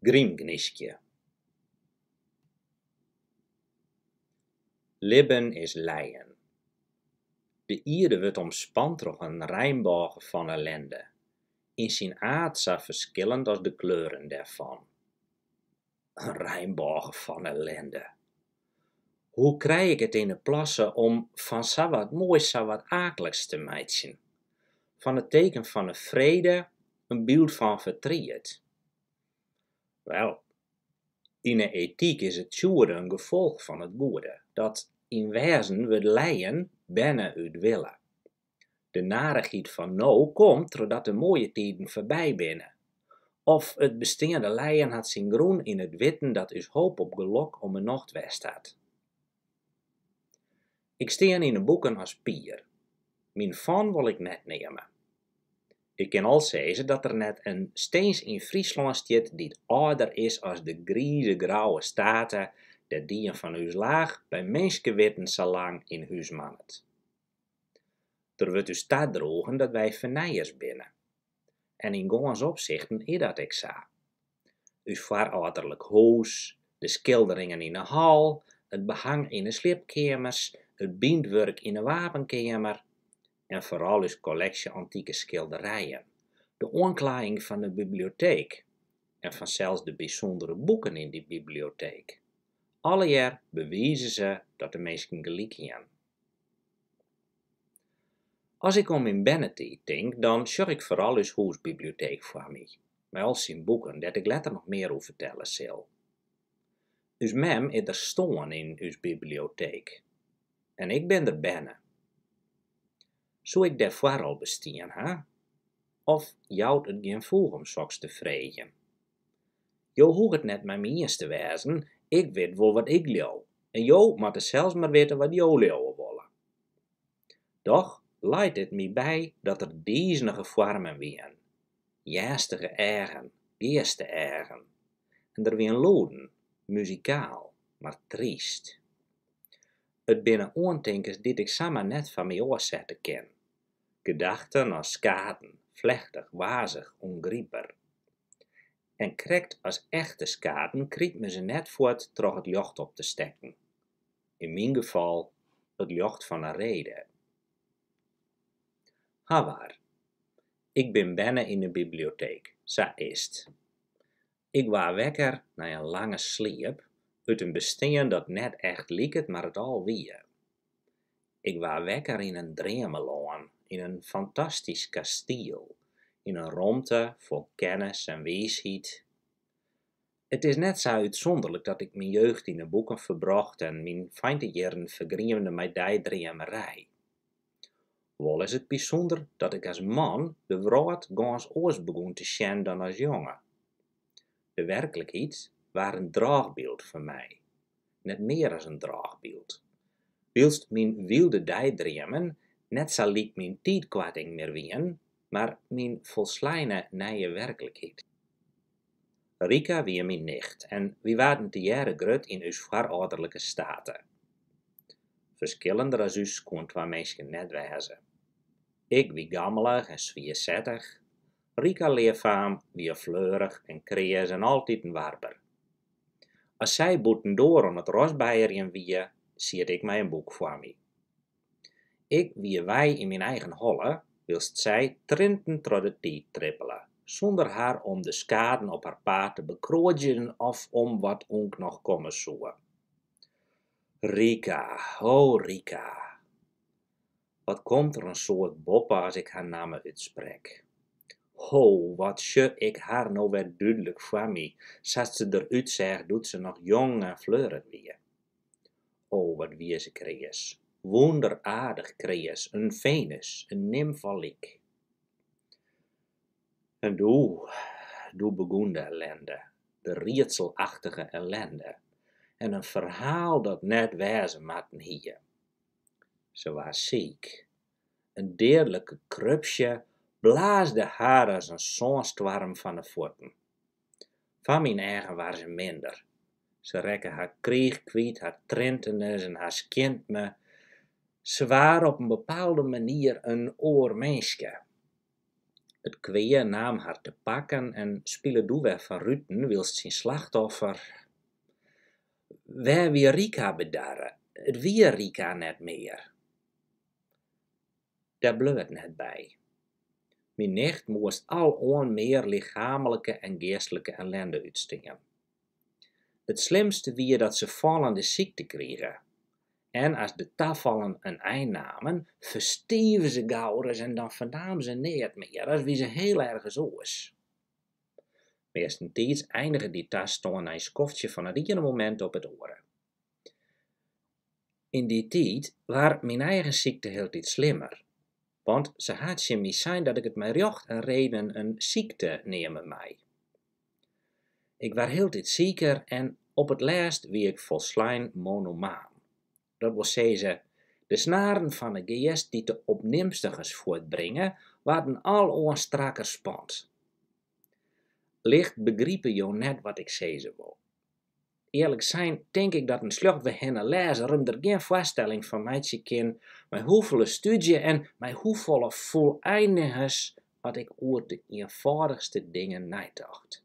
Grimgniskje. Libben is leien. De ierde wordt omspant door een rijnboog van ellende, in zijn aard zo verschillend als de kleuren daarvan. Een rijnboog van ellende. Hoe krijg ik het in de plassen om van zo wat moois zo wat akeligs te meiden? Van het teken van een vrede een beeld van verdriet. Wel, in de ethiek is het tjoerde een gevolg van het goede, dat in wezen we leien binnen uit willen. De narigheid van nou komt doordat de mooie tijden voorbij binnen. Of het bestaande leien had zijn groen in het witten dat us hoop op gelok om een nacht had. Ik steen in de boeken als pier. Mijn van wil ik net nemen. Ik kan al zeggen dat er net een steens in Friesland stiet die ouder is als de grieze grauwe staten dat die van huis laag bij menske witten zo lang in huis mannet. Er wordt dus drogen dat wij vernijers binnen. En in gans opzichten is dat ik zo. Us voorouderlijk huis, de schilderingen in de hal, het behang in de slipkamers, het bindwerk in de wapenkamer en vooral uw collectie antieke schilderijen, de onklaring van de bibliotheek en van zelfs de bijzondere boeken in die bibliotheek. Alle jaar bewijzen ze dat de mensen gelijk. Als ik om in Bennety denk, dan zorg ik vooral uw huisbibliotheek voor mij. Met al zijn boeken, dat ik later nog meer over vertellen zal. Us mem is er stoon in uw bibliotheek. En ik ben er binnen. Zou ik daarvoor al bestien, hè? Of jouwt het geen voer om soks te vregen? Jo hoeft het net met mij te wezen, ik weet wel wat ik leeuw. En jo moet zelfs maar weten wat jo leeuwen willen. Doch leidt het me bij dat er deze vormen wien. Jastige eigen, eerste eigen. En er weer loden, muzikaal, maar triest. Het binnen oordenkers dit ik samen net van mij oorzetten ken. Gedachten als skaten, vlechtig, wazig, ongrijpbaar. En krekt als echte skaten kriet me ze net voort troch het jocht op te stekken. In mijn geval het jocht van een reden. Hawaar. Ik ben binnen in de bibliotheek, zo is Ik was wekker na een lange sliep, uit een bestaan dat net echt lieket, maar het al wie. Ik was wekker in een dremeloon, in een fantastisch kasteel, in een romte vol kennis en wijsheid. Het is net zo uitzonderlijk dat ik mijn jeugd in de boeken verbracht en mijn jaren vergriemde met die dremerij. Wel is het bijzonder dat ik als man de wereld gans oors begon te zien dan als jongen. De werkelijkheid was een draagbeeld voor mij, net meer als een draagbeeld. Wilst mijn wilde dijdremen net zo liep mijn tijdkwarting meer wien, maar mijn volslijne nieuwe werkelijkheid. Rika wie mijn nicht en wie waren te jaren grut in uw voorouderlijke staten. Verschillender als us kon twee mensen net wezen. Ik wie gammelig en zwierzettig, Rika leerfaam wie fleurig en krees en altijd een warber. Als zij boeten door om het rosbijerjen wie, ziet ik mij een boek voor me. Ik wie wij in mijn eigen holle, wilst zij trinten tro de tijd trippelen, zonder haar om de skaden op haar paard te bekroodjen of om wat onk nog komen zoeken. Rika, oh Rika. Wat komt er een soort boppa als ik haar naam uitspreek. Ho, wat sje ik haar nou weer duidelijk voor mij. Zat ze eruit zegt, doet ze nog jong en fleurig weer. O, wat wie ze kreeg wonderaardig kreeg, een Venus, een nymphaliek. En doe, doe begon de ellende, de rietselachtige ellende, en een verhaal dat net wezen matten hier. Ze was ziek. Een deerlijke krupsje blaasde haar als een zonstorm van de voeten. Van mijn eigen was ze minder. Ze rekken haar krieg kwiet, haar trintenis en haar skint me, ze waren op een bepaalde manier een oormenske. Het kwee nam haar te pakken en spiele doe van Ruten wilst zijn slachtoffer. Waar wie Rika bedarre, het wie Rika net meer. Daar bleut net bij. Mijn nicht moest al on meer lichamelijke en geestelijke ellende uitstingen. Het slimste wie dat ze vallende ziekte kregen. En als de tafeln een eind namen, verstieven ze gauwers en dan vernamen ze niet meer, als wie ze heel erg oors. Meestentijds eindigen die tas stonden een skoftje van het ene moment op het oren. In die tijd was mijn eigen ziekte heel iets slimmer. Want ze had mij zijn dat ik het mij recht en reden een ziekte nemen mij. Ik was heel dit zieker en op het laatst wie ik volslijn monomaan. Dat wil zeggen, de snaren van de geest die de opnimstigers voortbrengen, waren al onstrakker spant. Licht begrijpen je net wat ik zeggen wil. Eerlijk zijn, denk ik dat een slecht beginnen lezer hem er geen voorstelling van mij kan, met hoeveel studie en met hoeveel voleindigers wat ik over de eenvoudigste dingen nadacht.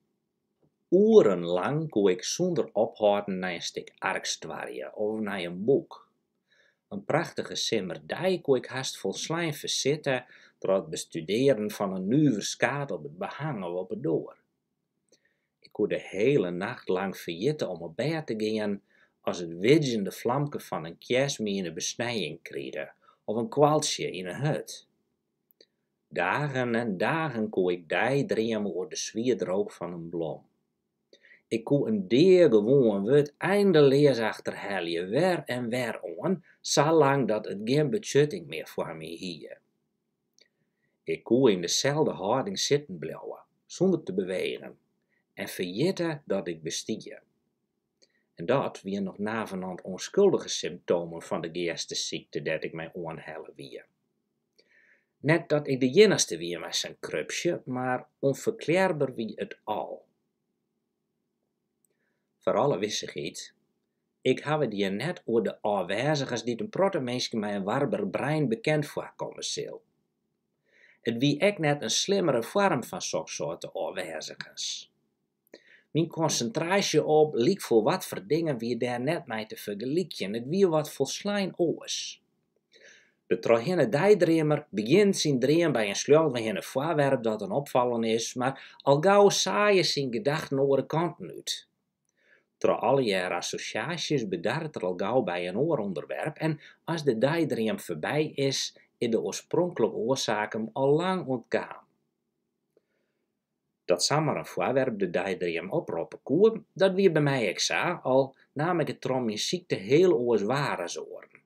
Urenlang kon ik zonder ophouden naar een stuk arkstwarje of naar een boek. Een prachtige simmerdij kon ik haast vol slijm verzitten door het bestuderen van een nieuwe op het behang op het door. Ik kon de hele nacht lang verjitten om op bed te gaan als het widgende vlamke van een me in een besnijing kreeg, of een kwaltje in een hut. Dagen en dagen kon ik die dromen over de zwierdroog van een blom. Ik kon een deer gewoon word eindeloos achterhelje, weer en weer on, zolang dat het geen betjutting meer voor me hier. Ik kon in dezelfde houding zitten blijven, zonder te bewegen, en vergeten dat ik bestie. En dat weer nog navenant onschuldige symptomen van de geestesziekte dat ik mij onhelle wie. Net dat ik de enigste wie met zijn krupsje, maar onverklaarbaar wie het al voor alle wissigheid. Ik heb die net over de aanwezigers die een protte met een warber brein bekend voorkomen zal. Het wie ek net een slimmere vorm van zo'n soorten aanwezigers. Mijn concentratie op liek voor wat voor dingen wie daar net mee te vergelijken. Het wie wat volslijn oors. De trojene dijdremer begint zijn dream bij een sleutel van een voorwerp dat een opvallen is, maar al gauw saaien zijn gedachten over de uit. Tro alle jaar associaties bedart er al gauw bij een ooronderwerp en als de hem voorbij is, is de oorspronkelijke oorzaken al lang ontgaan. Dat samen een voorwerp de hem oproepen koer, dat wie bij mij ik zag, al nam ik het trom ziekte heel oorzware zorgen.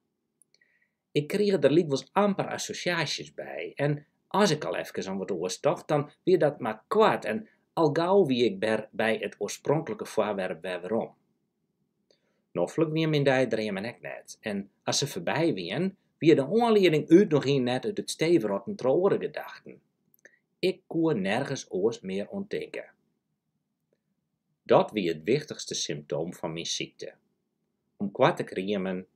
Ik kreeg er liefst amper associaties bij en als ik al even aan wat oorstocht, dan weer dat maar kwart en al gauw wie ik ber bij het oorspronkelijke voorwerp weer weerom. Noffelijk wie mijn dijdreem en ik net, en als ze voorbij wien, wie de aanleiding uit nog in net uit het stevenrotten trouwere gedachten. Ik kon nergens oors meer ontdekken. Dat wie het wichtigste symptoom van mijn ziekte. Om kwart te kriemen,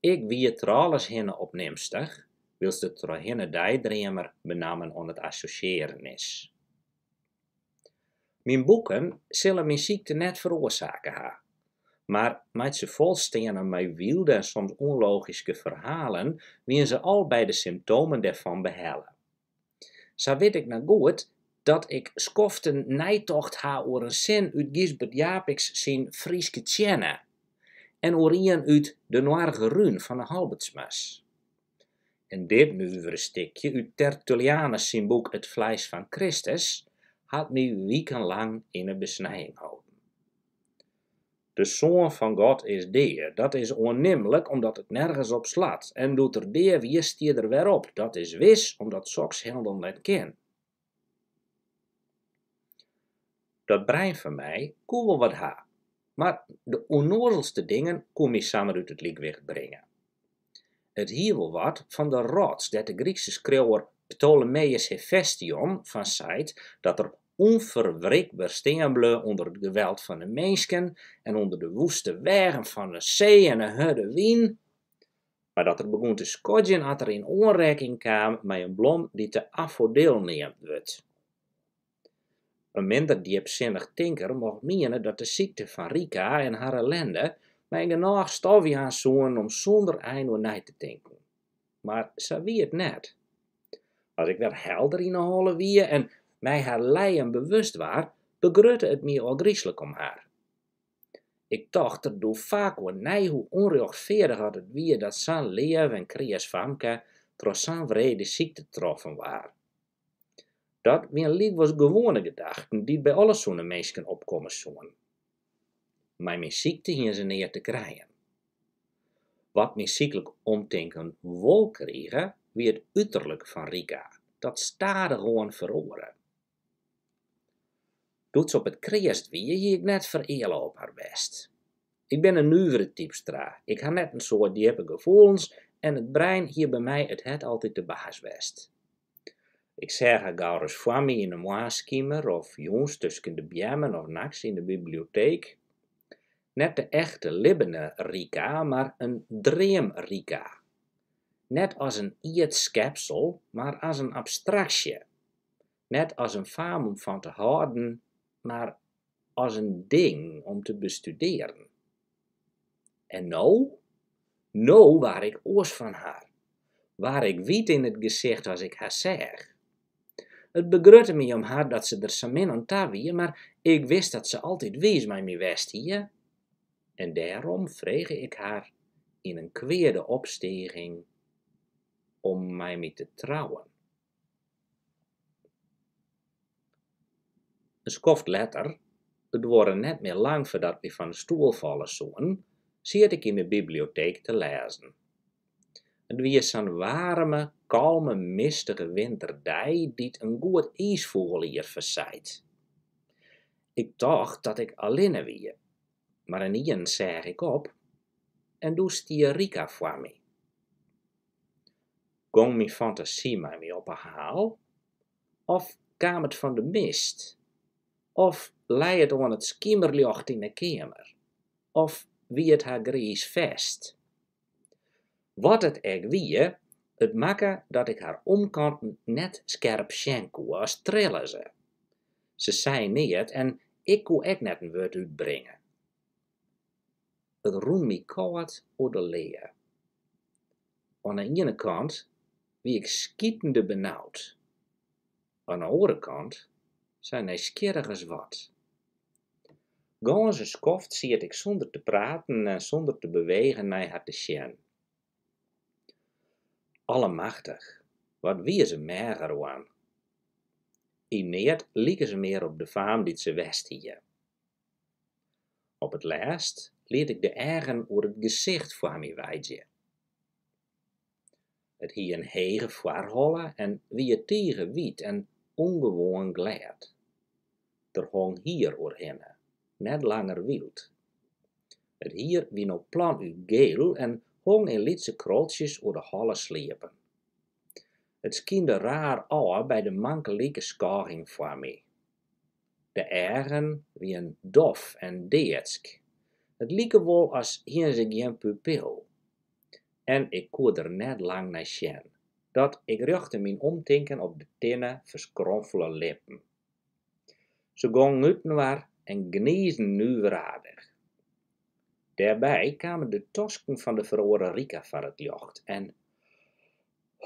ik wie het alles hinne opneemstig, wilst het hinne dijdremer benamen on het associëren is. Mijn boeken zullen mijn ziekte net veroorzaken ha. Maar met ze volstenen met wilde en soms onlogische verhalen, wien ze al bij de symptomen daarvan behellen. Zo weet ik nou goed dat ik skoften nijtocht ha oor een zin uit Gisbert Japiks zijn Frieske Tjenne en oor uit de Noirge Run van de Halbertsmas. En dit een stukje uit Tertullianus zijn boek Het Vlees van Christus had me wekenlang in een besnijing houden. De Zoon van God is deer. Dat is onnimmelijk, omdat het nergens op slaat. En doet er deer, wie stier er weer op. Dat is wis, omdat soks helemaal net ken. Dat brein van mij kon wel wat ha. Maar de onnozelste dingen kon je samen uit het licht brengen. Het hier wat van de rots dat de Griekse schreeuwer Ptolemeus Hephaestion van zei dat er onverwrikbaar steenbleu onder het geweld van de mensen en onder de woeste wegen van de zee en de hudde wien. Maar dat er begon te skodjen als er in onrekening kwam met een blom die te afodeel neemt wordt. Een minder diepzinnig tinker mocht menen dat de ziekte van Rika en haar ellende mij genoeg stof aan om zonder eind na te denken. Maar zo wie het net. Als ik weer helder in de holle wie en mij haar lijden bewust waar, begrutte het me al griezelig om haar. Ik dacht er doe vaak hoe nee hoe onrechtvaardig had het wie dat zijn leven en kreeg famke trots zijn vrede ziekte troffen waar. Dat wie een was gewone gedachten die bij alle zo'n mensen opkomen zoen. Maar mijn ziekte hier ze neer te krijgen. Wat mij ziekelijk omdenken wol kregen, wie het uiterlijk van Rika. Dat staarde gewoon veroren. Doet ze op het kreest wie, hier ik net verelen op haar best. Ik ben een nuivere typstra. Ik ha net een soort diepe gevoelens en het brein hier bij mij het het altijd de baas west. Ik zeg haar gauw eens voor me in een waaskiemer of jongens tussen de bjemmen of nachts in de bibliotheek. Net de echte libbene Rika, maar een dream Rika. Net als een iet schepsel, maar als een abstractie. Net als een faam om van te houden, maar als een ding om te bestuderen. En nou? Nou waar ik oors van haar. Waar ik wiet in het gezicht als ik haar zeg. Het begrutte me om haar dat ze er zo min aan wie, maar ik wist dat ze altijd wees mij me west hier. En daarom vreeg ik haar in een kweerde opsteging om mij mee te trouwen. Een skoft letter, het worden net meer lang voordat we van de stoel vallen zoen, zit ik in de bibliotheek te lezen. Het was zo'n warme, kalme, mistige winterdij die een goed ijsvogel hier verzeidt. Ik dacht dat ik alleen wie, maar in ien zeg ik op en doe stier Rika voor me. Gong mijn fantasie mij op een haal? Of kwam het van de mist? Of lei het aan het skimmerlicht in de kamer? Of wie het haar gries vest? Wat het ek wie, het makke dat ik haar omkant net scherp schenkoe als trillen ze. Ze zei niet en ik kon ek net een woord uitbrengen. Het roem me koud o de leer. Aan de ene kant wie ik schietende benauwd. Aan de andere kant zijn nieuwsgierig als wat. Ganse skoft ziet ik zonder te praten en zonder te bewegen naar haar te zien. Allemachtig, wat wie ze mager aan. In neert lieken ze meer op de faam die ze west. Op het laatst liet ik de eigen oer het gezicht voor me wijzen. Het hier een hege voorholle en wie het tegen wiet en ongewoon glad. Er hong hier oorhenne, net langer wild. Het hier wie nog plan u geel en hong in litse kroltjes oer de holle sliepen. Het skiende raar al bij de mankelijke skaging voor me. De eigen wie een dof en deetsk. Het lieke wel als hier ze geen pupil. En ik kon er net lang naar zien, dat ik richtte mijn omdenken op de tinnen verschrompelde lippen. Ze gong uitenwaar en gniezen nu aardig. Daarbij kwamen de tosken van de verloren Rika van het jocht en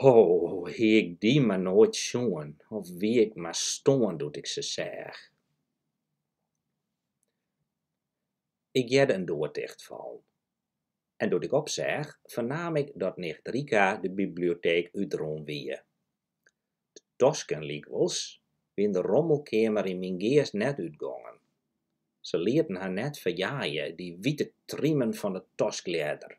Oh, ik die maar nooit zien, of wie ik maar stoon doet ik ze zeg. Ik jette een doordichtval. En doordat ik opzeg, vernam ik dat nicht Rika de bibliotheek uitroon wie. De tosken liekels, wie de rommelkamer in mijn geest net uitgongen. Ze leerden haar net verjaaien, die witte triemen van de toskleder.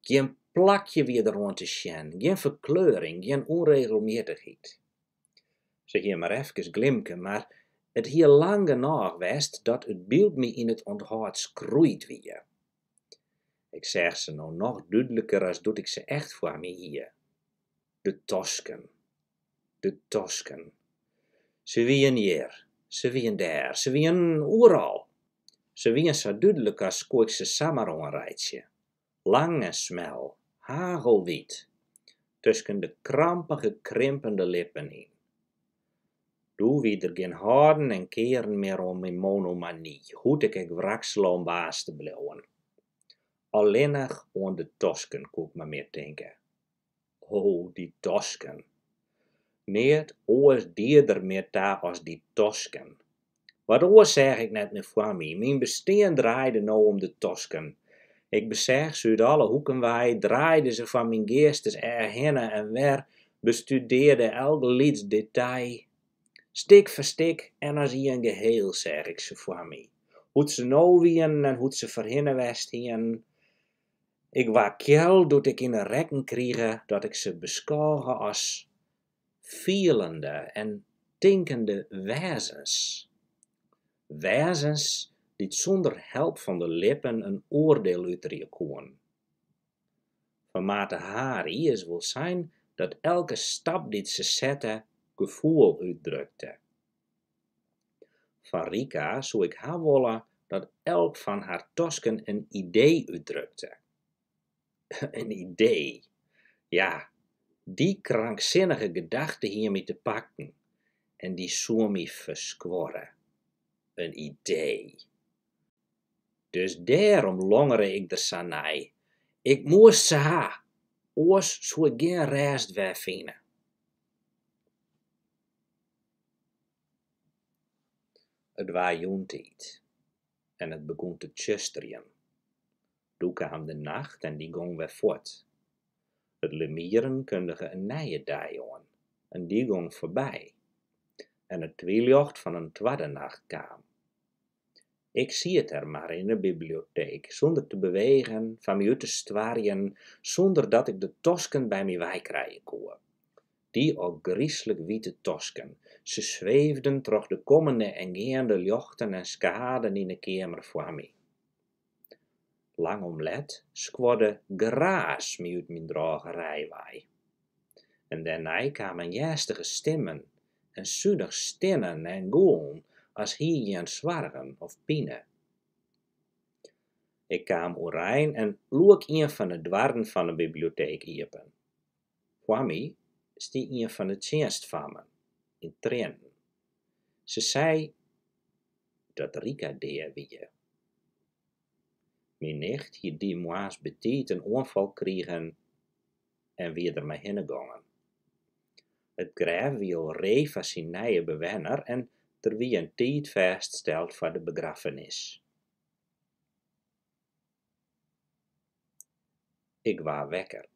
Geen plakje weer er rond te zien, geen verkleuring, geen onregelmatigheid. Ze hier maar even glimken, maar het hier lang genoeg west dat het beeld me in het onthoud skroeit wie. Ik zeg ze nou nog duidelijker als doet ik ze echt voor me hier. De Tosken. De Tosken. Ze wien hier, ze wien daar, ze wien overal. Ze wien zo duidelijk als koe ik ze samen rijtje. Lang en smel, hagelwit, tussen de krampige krimpende lippen in. Doe wie er geen houden en keren meer om mijn monomanie, hoe ik ik wraksel om baas te blijven. Alleenig de tosken koek me meer denken. Oh, die tosken. Neet oors dierder meer ta als die tosken. Wat oors zeg ik net meer voor mij, mijn bestaan draaide nou om de tosken. Ik beseg uit alle hoeken wij, draaide ze van mijn geestes erhenne en weer, bestudeerde elk lieds detail. Stik voor stik en als een geheel, zeg ik ze voor mij. Hoe ze nou wien en hoe ze verhinnen west. Ik waar doet ik in de rekken kriegen dat ik ze beschouwen als vielende en tinkende wezens. Wezens die zonder help van de lippen een oordeel uitrieën kon. Van Hari is wel zijn dat elke stap die ze zette gevoel uitdrukte. Van Rika zou ik haar willen dat elk van haar tosken een idee uitdrukte. een idee. Ja, die krankzinnige gedachte hiermee te pakken. En die zou me verskworren. Een idee. Dus daarom longere ik de sanai. Ik moest ze ha. Oors zou ik geen rest weer vinden. Het was joentijd. En het begon te tjustrien. Toen kwam de nacht en die ging weer voort. Het lemieren kundige een nije. En die ging voorbij. En het tweelicht van een tweede nacht kwam. Ik zie het er maar in de bibliotheek, zonder te bewegen, van mij uit te stwarien, zonder dat ik de tosken bij mij wij krijgen kon. Die ook griezelig witte tosken, ze zweefden troch de komende en gaande jochten en skaden in de kamer voor mij. Lang omlet squadde graas uit mijn dragerij wij. En daarna kwamen jastige stemmen, en zuinig stinnen en goon, als hier jen zwargen of pine. Ik kwam oorijn en loek een van de dwarren van de bibliotheek iepen. Mij stie een van de tjenstvamen in trainen. Ze zei dat Rika deer wie. Mijn nicht die moas betiet een aanval kregen en weer er hinnegongen. Het graaf wil ree van bewenner en ter wie een tijd vaststelt voor de begrafenis. Ik was wekker.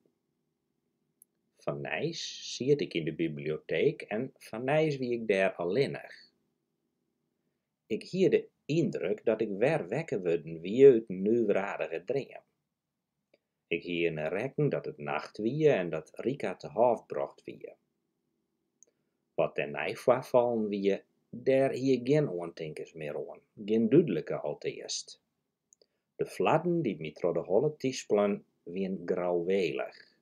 Van Nijs zie ik in de bibliotheek en van Nijs wie ik daar alleenig. Ik hier de indruk dat ik weer wekker worden wie uit een nieuwradige droom. Ik een rekken dat het nacht wie en dat Rika te hoofd bracht wie. Wat ten nij voorvallen wie, daar hier geen oantinkers meer aan, geen duidelijke allereerst. De fladden die me tro de holle tispelen wien grauwwelig.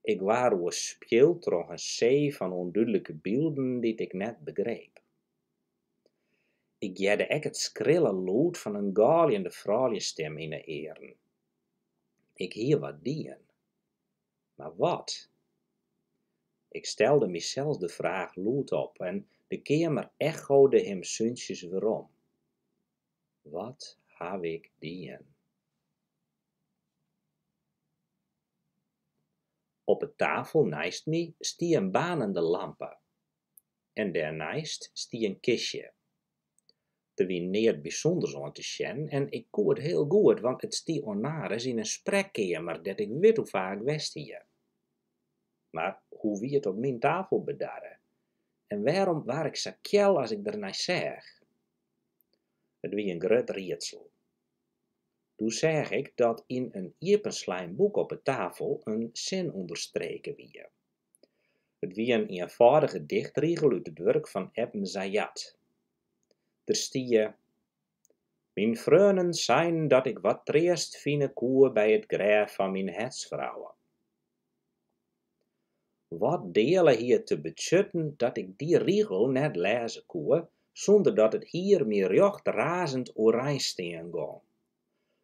Ik waar oer speel troch een zee van onduidelijke beelden die ik net begreep. Ik jette ek het skrille lood van een galjende vrouwjestem in de eren. Ik hier wat dien. Maar wat? Ik stelde mezelf de vraag lood op en de kamer echode hem zuntjes weerom. Wat heb ik dien? Op de tafel naast me stie een banende lampe. En daarnaast stie een kistje. Er wie neer bijzonders aan te sjen en ik koe het heel goed, want het stie onaris in een sprekkamer dat ik weet hoe vaak west hier. Maar hoe wie het op mijn tafel bedarre? En waarom waar ik zo als ik ernaar zeg? Het wie een groot rietsel. Toen zeg ik dat in een iepenslijn boek op de tafel een zin onderstreken wie. Het wie een eenvoudige dichtriegel uit het werk van Ibn Zayyad. Er stie Mijn vrienden zijn dat ik wat treest fine koe bij het graaf van mijn hetsvrouwen. Wat delen hier te betjutten dat ik die riegel net lezen koe, zonder dat het hier meer jocht razend oranje steen gaan.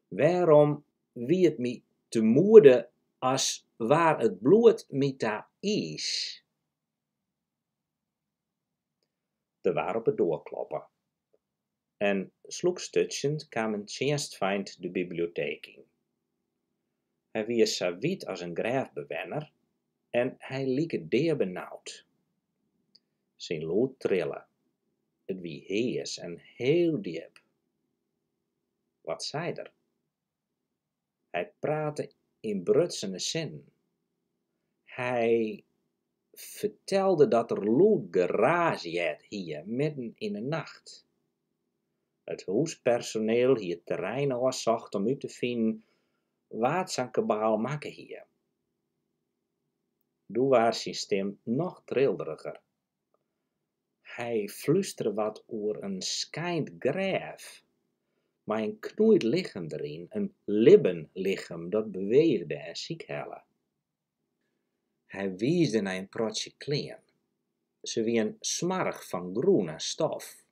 Waarom wie het me te moede als waar het bloed daar is? de waar op het doorkloppen. En sloekstutsend kwamen tjinstfeind de bibliotheek in. Hij wie zo wit als een graafbewenner en hij lieke deer benauwd. Zijn lood trillen. Het wie hees en heel diep. Wat zei er? Hij praatte in brutsende zin. Hij vertelde dat er lood garage had hier midden in de nacht. Het huispersoneel hier terrein zocht om uit te vinden wat zijn kabaal maken hier. Doe zijn stem nog trilderiger. Hij fluisterde wat oer een schijnd graaf, maar een knoeid lichaam erin, een libben lichaam dat beweegde en ziek helle. Hij wiesde naar een protje kleen. Ze wien smarrig van groene stof.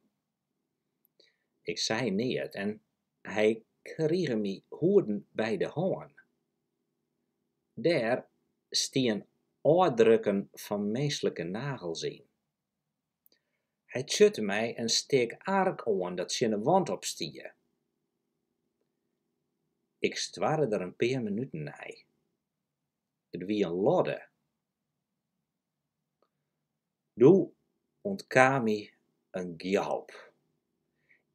Ik zei niet en hij kreeg me hoeden bij de hoorn. Daar stien uitdrukken van menselijke nagels in. Hij tjutte mij een steek ark aan dat de wand opstie. Ik stwarde er een paar minuten naar. Het wie een lodde. Doe ontkam een gjalp.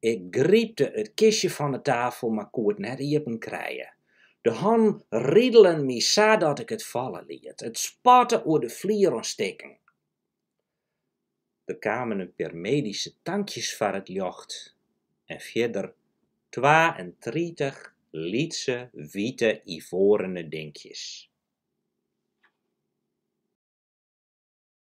Ik griepte het kistje van de tafel, maar kon het net iepen krijgen. De han riedelen me dat ik het vallen liet. Het spatte oer de vlier ontsteken. Er kwamen een paar medische tankjes voor het jocht. En verder 32 lietse witte ivorene dinkjes.